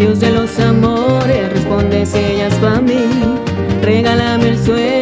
Dios de los amores, respondes ellas para mí. Regálame el sueño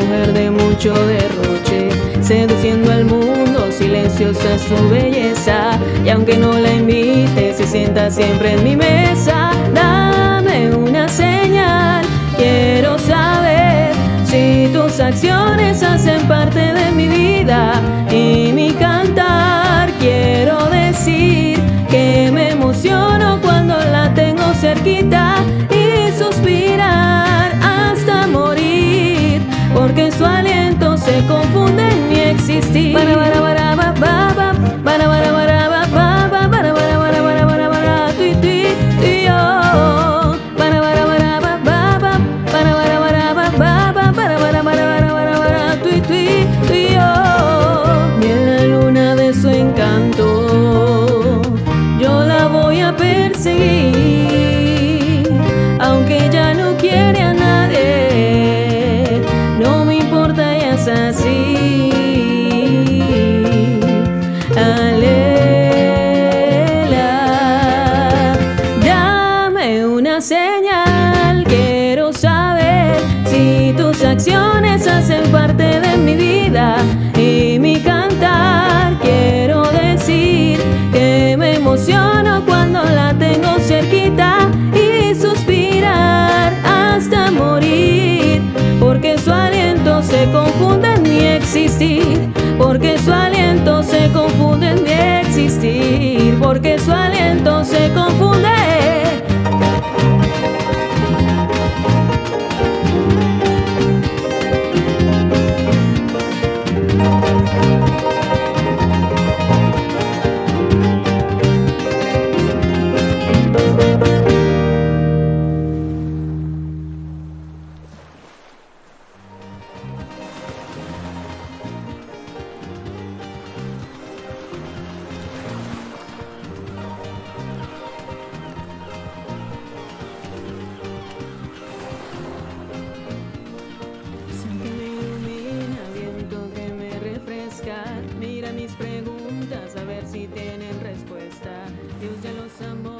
mujer de mucho derroche, seduciendo al mundo, silenciosa su belleza, y aunque no la invite, se sienta siempre en mi mesa. Dame una señal, quiero saber si tus acciones hacen parte de mi vida y mi cantar. Quiero decir que me emociono cuando la tengo cerquita. CC some more.